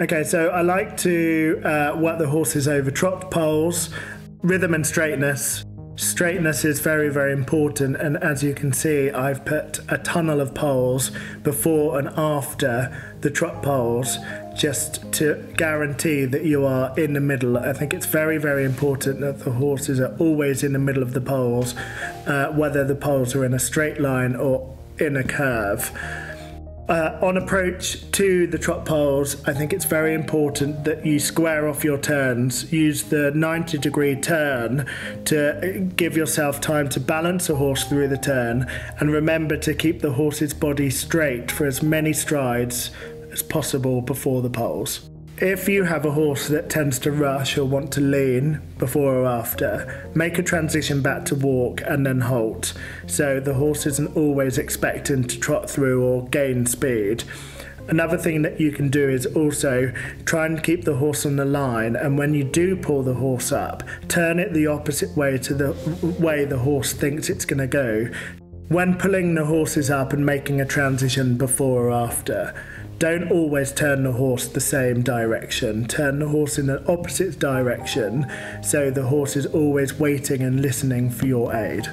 Okay, so I like to uh, work the horses over trot poles, rhythm and straightness. Straightness is very, very important, and as you can see, I've put a tunnel of poles before and after the trot poles just to guarantee that you are in the middle. I think it's very, very important that the horses are always in the middle of the poles, uh, whether the poles are in a straight line or in a curve. Uh, on approach to the trot poles, I think it's very important that you square off your turns. Use the 90 degree turn to give yourself time to balance a horse through the turn. And remember to keep the horse's body straight for as many strides as possible before the poles. If you have a horse that tends to rush or want to lean before or after, make a transition back to walk and then halt. So the horse isn't always expecting to trot through or gain speed. Another thing that you can do is also try and keep the horse on the line, and when you do pull the horse up, turn it the opposite way to the way the horse thinks it's going to go. When pulling the horses up and making a transition before or after, don't always turn the horse the same direction. Turn the horse in the opposite direction so the horse is always waiting and listening for your aid.